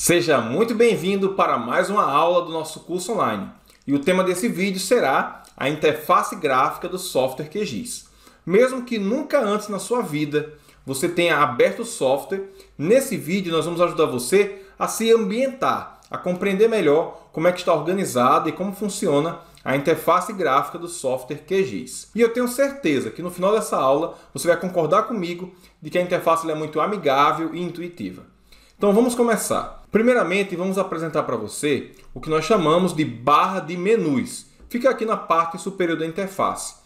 Seja muito bem-vindo para mais uma aula do nosso curso online. E o tema desse vídeo será a interface gráfica do software QGIS. Mesmo que nunca antes na sua vida você tenha aberto o software, nesse vídeo nós vamos ajudar você a se ambientar, a compreender melhor como é que está organizado e como funciona a interface gráfica do software QGIS. E eu tenho certeza que no final dessa aula você vai concordar comigo de que a interface é muito amigável e intuitiva. Então vamos começar. Primeiramente, vamos apresentar para você o que nós chamamos de barra de menus. Fica aqui na parte superior da interface.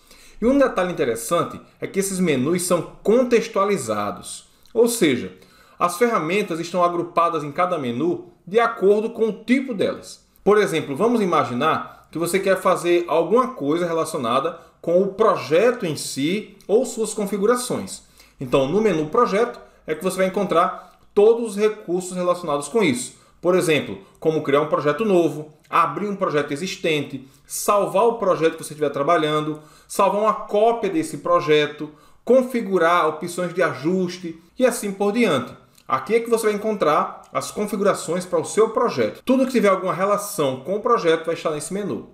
E um detalhe interessante é que esses menus são contextualizados, ou seja, as ferramentas estão agrupadas em cada menu de acordo com o tipo delas. Por exemplo, vamos imaginar que você quer fazer alguma coisa relacionada com o projeto em si ou suas configurações. Então, no menu Projeto é que você vai encontrar todos os recursos relacionados com isso. Por exemplo, como criar um projeto novo, abrir um projeto existente, salvar o projeto que você estiver trabalhando, salvar uma cópia desse projeto, configurar opções de ajuste e assim por diante. Aqui é que você vai encontrar as configurações para o seu projeto. Tudo que tiver alguma relação com o projeto vai estar nesse menu.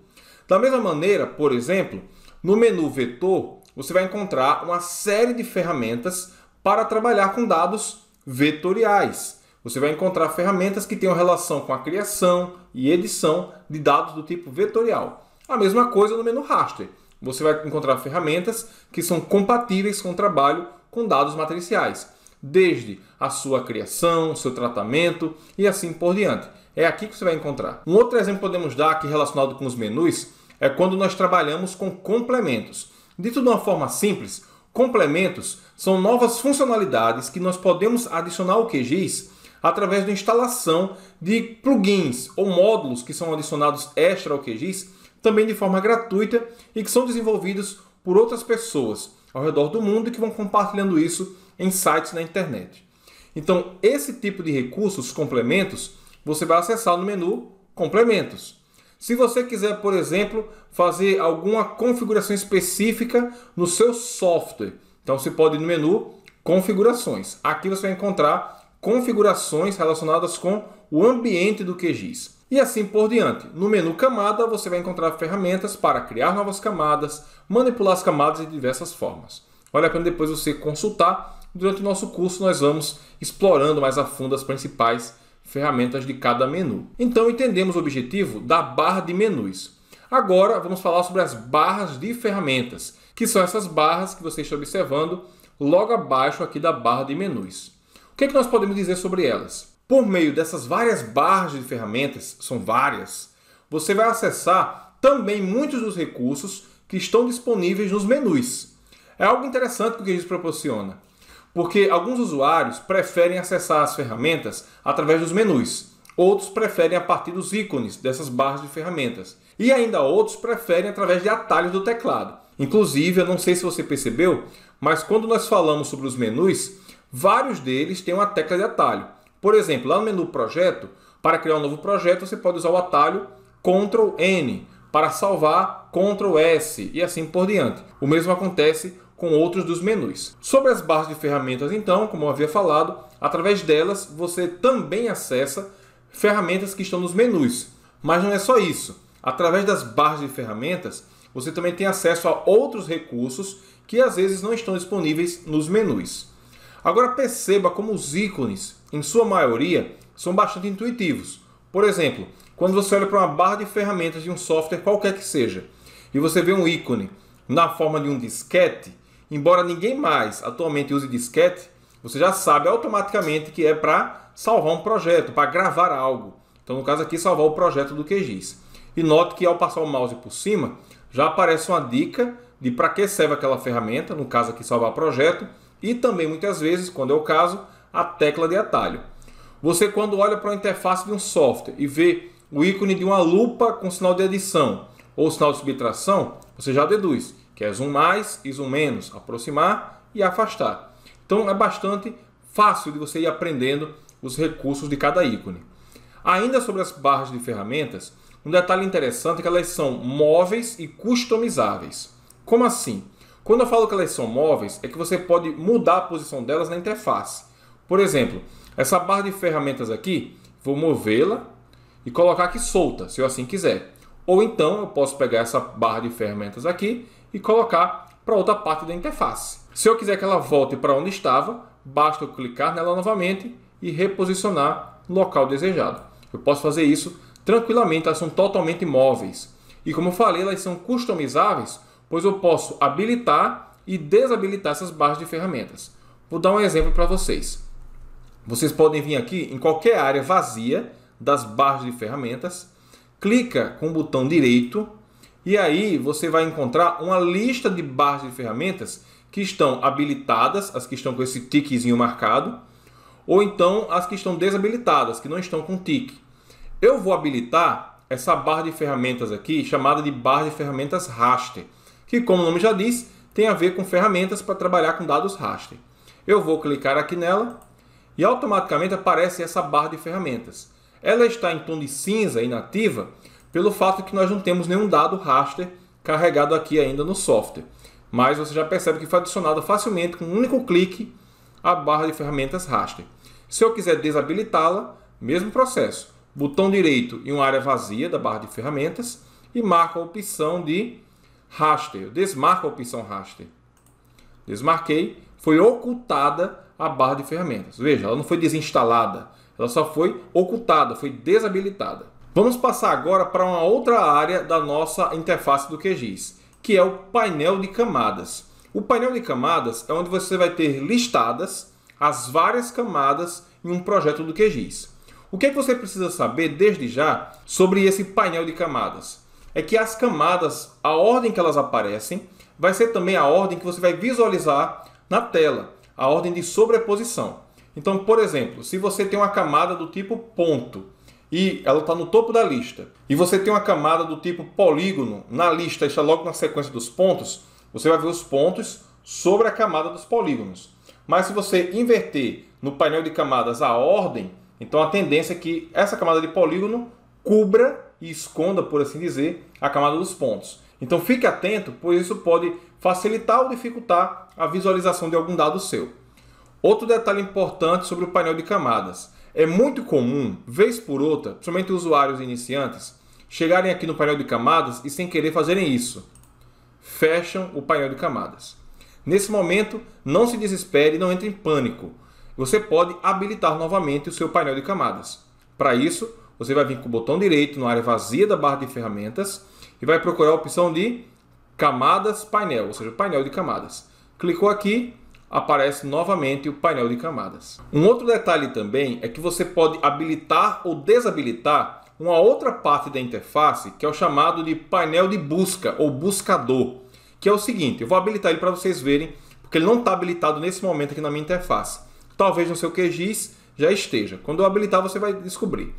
Da mesma maneira, por exemplo, no menu Vetor, você vai encontrar uma série de ferramentas para trabalhar com dados vetoriais. Você vai encontrar ferramentas que tenham relação com a criação e edição de dados do tipo vetorial. A mesma coisa no menu raster. Você vai encontrar ferramentas que são compatíveis com o trabalho com dados matriciais, desde a sua criação, seu tratamento e assim por diante. É aqui que você vai encontrar. Um outro exemplo que podemos dar aqui relacionado com os menus é quando nós trabalhamos com complementos. Dito de uma forma simples, Complementos são novas funcionalidades que nós podemos adicionar ao QGIS através da instalação de plugins ou módulos que são adicionados extra ao QGIS, também de forma gratuita e que são desenvolvidos por outras pessoas ao redor do mundo e que vão compartilhando isso em sites na internet. Então, esse tipo de recursos, complementos, você vai acessar no menu Complementos. Se você quiser, por exemplo, fazer alguma configuração específica no seu software, então você pode ir no menu Configurações. Aqui você vai encontrar configurações relacionadas com o ambiente do QGIS. E assim por diante. No menu Camada, você vai encontrar ferramentas para criar novas camadas, manipular as camadas de diversas formas. Vale a pena depois você consultar. Durante o nosso curso, nós vamos explorando mais a fundo as principais ferramentas de cada menu. Então entendemos o objetivo da barra de menus. Agora vamos falar sobre as barras de ferramentas, que são essas barras que você está observando logo abaixo aqui da barra de menus. O que, é que nós podemos dizer sobre elas? Por meio dessas várias barras de ferramentas, são várias, você vai acessar também muitos dos recursos que estão disponíveis nos menus. É algo interessante que o proporciona porque alguns usuários preferem acessar as ferramentas através dos menus, outros preferem a partir dos ícones dessas barras de ferramentas, e ainda outros preferem através de atalhos do teclado. Inclusive, eu não sei se você percebeu, mas quando nós falamos sobre os menus, vários deles têm uma tecla de atalho. Por exemplo, lá no menu Projeto, para criar um novo projeto, você pode usar o atalho Ctrl N, para salvar Ctrl S e assim por diante. O mesmo acontece com outros dos menus. Sobre as barras de ferramentas, então, como eu havia falado, através delas você também acessa ferramentas que estão nos menus. Mas não é só isso. Através das barras de ferramentas, você também tem acesso a outros recursos que às vezes não estão disponíveis nos menus. Agora perceba como os ícones, em sua maioria, são bastante intuitivos. Por exemplo, quando você olha para uma barra de ferramentas de um software qualquer que seja, e você vê um ícone na forma de um disquete, embora ninguém mais atualmente use disquete, você já sabe automaticamente que é para salvar um projeto, para gravar algo. Então, no caso aqui, salvar o projeto do QGIS. E note que ao passar o mouse por cima, já aparece uma dica de para que serve aquela ferramenta, no caso aqui, salvar projeto, e também muitas vezes, quando é o caso, a tecla de atalho. Você, quando olha para a interface de um software e vê o ícone de uma lupa com sinal de adição ou sinal de subtração, você já deduz que é zoom mais e zoom menos, aproximar e afastar. Então é bastante fácil de você ir aprendendo os recursos de cada ícone. Ainda sobre as barras de ferramentas, um detalhe interessante é que elas são móveis e customizáveis. Como assim? Quando eu falo que elas são móveis, é que você pode mudar a posição delas na interface. Por exemplo, essa barra de ferramentas aqui, vou movê-la e colocar aqui solta, se eu assim quiser. Ou então eu posso pegar essa barra de ferramentas aqui e colocar para outra parte da interface. Se eu quiser que ela volte para onde estava, basta eu clicar nela novamente e reposicionar no local desejado. Eu posso fazer isso tranquilamente, elas são totalmente móveis. E como eu falei, elas são customizáveis, pois eu posso habilitar e desabilitar essas barras de ferramentas. Vou dar um exemplo para vocês. Vocês podem vir aqui em qualquer área vazia das barras de ferramentas, clica com o botão direito e aí você vai encontrar uma lista de barras de ferramentas que estão habilitadas, as que estão com esse tiquezinho marcado, ou então as que estão desabilitadas, que não estão com tique. Eu vou habilitar essa barra de ferramentas aqui, chamada de barra de ferramentas raster, que como o nome já diz, tem a ver com ferramentas para trabalhar com dados raster. Eu vou clicar aqui nela e automaticamente aparece essa barra de ferramentas. Ela está em tom de cinza inativa pelo fato que nós não temos nenhum dado raster carregado aqui ainda no software. Mas você já percebe que foi adicionada facilmente com um único clique a barra de ferramentas raster. Se eu quiser desabilitá-la, mesmo processo. Botão direito em uma área vazia da barra de ferramentas e marco a opção de raster. Eu desmarco a opção raster. Desmarquei, foi ocultada a barra de ferramentas. Veja, ela não foi desinstalada, ela só foi ocultada, foi desabilitada. Vamos passar agora para uma outra área da nossa interface do QGIS, que é o painel de camadas. O painel de camadas é onde você vai ter listadas as várias camadas em um projeto do QGIS. O que, é que você precisa saber desde já sobre esse painel de camadas? É que as camadas, a ordem que elas aparecem, vai ser também a ordem que você vai visualizar na tela, a ordem de sobreposição. Então, por exemplo, se você tem uma camada do tipo ponto e ela está no topo da lista, e você tem uma camada do tipo polígono na lista, está logo na sequência dos pontos, você vai ver os pontos sobre a camada dos polígonos. Mas se você inverter no painel de camadas a ordem, então a tendência é que essa camada de polígono cubra e esconda, por assim dizer, a camada dos pontos. Então fique atento, pois isso pode facilitar ou dificultar a visualização de algum dado seu. Outro detalhe importante sobre o painel de camadas. É muito comum, vez por outra, principalmente usuários iniciantes, chegarem aqui no painel de camadas e sem querer fazerem isso. Fecham o painel de camadas. Nesse momento, não se desespere não entre em pânico. Você pode habilitar novamente o seu painel de camadas. Para isso, você vai vir com o botão direito na área vazia da barra de ferramentas e vai procurar a opção de camadas painel, ou seja, painel de camadas. Clicou aqui, aparece novamente o painel de camadas. Um outro detalhe também é que você pode habilitar ou desabilitar uma outra parte da interface que é o chamado de painel de busca ou buscador, que é o seguinte, eu vou habilitar ele para vocês verem, porque ele não está habilitado nesse momento aqui na minha interface. Talvez no seu QGIS já esteja. Quando eu habilitar, você vai descobrir.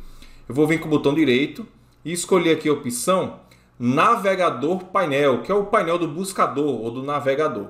Eu vou vir com o botão direito e escolher aqui a opção Navegador Painel, que é o painel do buscador ou do navegador.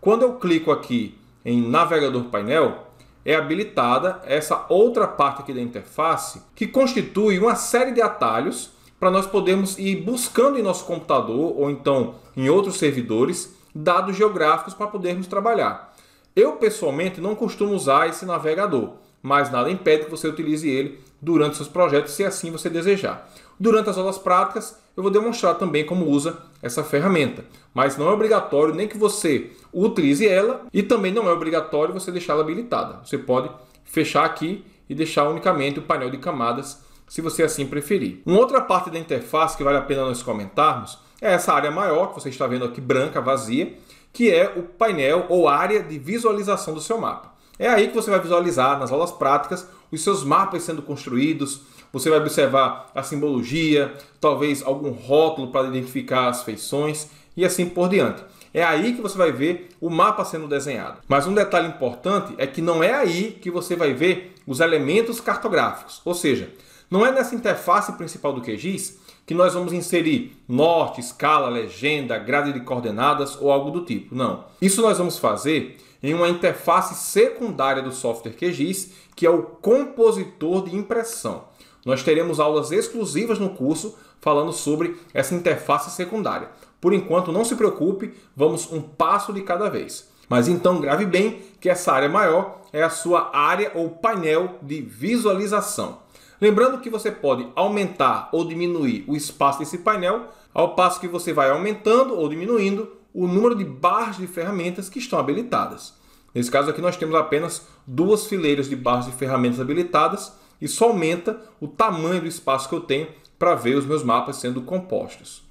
Quando eu clico aqui em Navegador Painel, é habilitada essa outra parte aqui da interface que constitui uma série de atalhos para nós podermos ir buscando em nosso computador ou então em outros servidores dados geográficos para podermos trabalhar. Eu pessoalmente não costumo usar esse navegador, mas nada impede que você utilize ele durante seus projetos, se assim você desejar. Durante as aulas práticas, eu vou demonstrar também como usa essa ferramenta, mas não é obrigatório nem que você utilize ela e também não é obrigatório você deixá-la habilitada. Você pode fechar aqui e deixar unicamente o painel de camadas, se você assim preferir. Uma outra parte da interface que vale a pena nós comentarmos é essa área maior que você está vendo aqui branca, vazia, que é o painel ou área de visualização do seu mapa. É aí que você vai visualizar nas aulas práticas os seus mapas sendo construídos, você vai observar a simbologia, talvez algum rótulo para identificar as feições e assim por diante. É aí que você vai ver o mapa sendo desenhado. Mas um detalhe importante é que não é aí que você vai ver os elementos cartográficos. Ou seja, não é nessa interface principal do QGIS que nós vamos inserir norte, escala, legenda, grade de coordenadas ou algo do tipo. Não. Isso nós vamos fazer em uma interface secundária do software QGIS, que é o compositor de impressão. Nós teremos aulas exclusivas no curso falando sobre essa interface secundária. Por enquanto, não se preocupe, vamos um passo de cada vez. Mas então grave bem que essa área maior é a sua área ou painel de visualização. Lembrando que você pode aumentar ou diminuir o espaço desse painel, ao passo que você vai aumentando ou diminuindo o número de barras de ferramentas que estão habilitadas. Nesse caso aqui nós temos apenas duas fileiras de barras de ferramentas habilitadas, isso aumenta o tamanho do espaço que eu tenho para ver os meus mapas sendo compostos.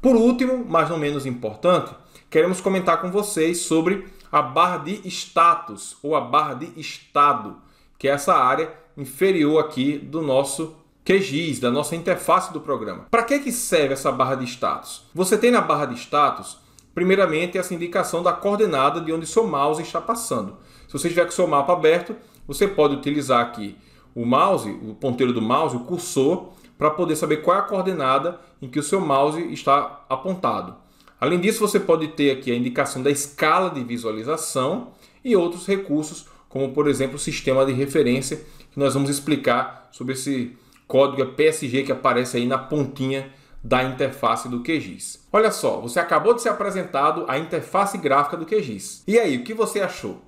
Por último, mas não menos importante, queremos comentar com vocês sobre a barra de status ou a barra de estado, que é essa área inferior aqui do nosso QGIS, da nossa interface do programa. Para que, que serve essa barra de status? Você tem na barra de status, primeiramente, essa indicação da coordenada de onde seu mouse está passando. Se você tiver com seu mapa aberto, você pode utilizar aqui o mouse, o ponteiro do mouse, o cursor, para poder saber qual é a coordenada em que o seu mouse está apontado. Além disso, você pode ter aqui a indicação da escala de visualização e outros recursos, como por exemplo o sistema de referência, que nós vamos explicar sobre esse código PSG que aparece aí na pontinha da interface do QGIS. Olha só, você acabou de ser apresentado a interface gráfica do QGIS. E aí, o que você achou?